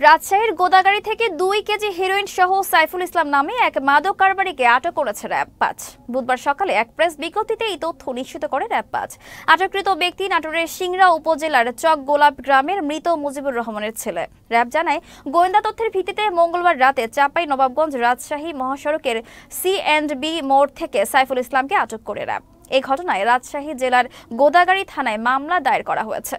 রাজশাহীর গোদাগাড়ি থেকে দুই কেজি হেরোইন সহ সাইফুল ইসলাম নামে এক মাদক কারবারিকে আটক করেছে র্যাব পাঁচ। বুধবার সকালে এক প্রেস বিজ্ঞপ্তিতে এই তথ্য নিশ্চিত করে র্যাব পাঁচ। আটককৃত ব্যক্তি নাটোরের সিংড়া উপজেলার চক গোলাপ গ্রামের মৃত মুজিবুর রহমানের ছেলে। র্যাব জানায়, গোয়েন্দা তথ্যের ভিত্তিতে মঙ্গলবার রাতে চাপাই নবাবগঞ্জ রাজশাহী মহাসড়কের সি অ্যান্ড বি মোড় থেকে সাইফুল ইসলামকে আটক করে র্যাব। এই ঘটনায় রাজশাহী জেলার গোদাগাড়ি থানায় মামলা দায়ের করা হয়েছে।